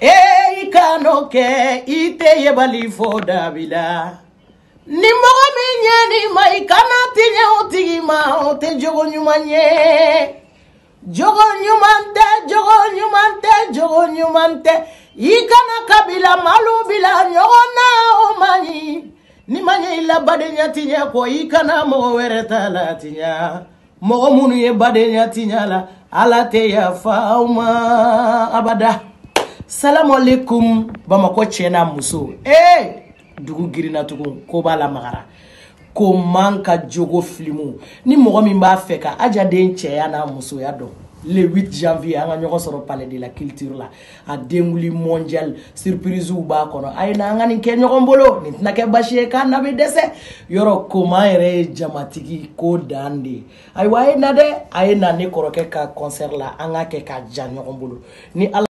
e i ka n'o kɛ i tɛ yebali fɔ dabila ni mɔgɔ min ni ma i kana tiɲɛ o tigi ma o tɛ jogo ɲuman ye jogo ɲuman tɛ jogo ɲuman jogo ɲuman tɛ kabila malu bila ɲɔgɔn na o ɲi ni ma ɲɛ badenya tiɲɛ kɔ i kana mɔgɔ wɛrɛ ta la tiɲɛ ye badenya tiɲɛ la ala tɛ yafa aw ma abada salamu aleykum bamakɔ cɛ n'a muso. Ee dugu girinna tugun ko b'a la magara. Ko man ka jogo filimu. Ni mɔgɔ min b'a fɛ ka ajaden cɛya n'a musoya dɔn le 8 janvier an ka ɲɔgɔn sɔrɔ palais de la culture la. A den wuli mondial surprise b'a kɔnɔ a ye na an ka nin kɛ ɲɔgɔn bolo nin tɛna kɛ basi ye k'an na bɛ dɛsɛ yɔrɔ koman yɛrɛ ye jamatigi ko dan de ye ayiwa a ye na dɛ a ye na ne kɔrɔkɛ ka concert la an ka kɛ ka ja ɲɔgɔn bolo ni ala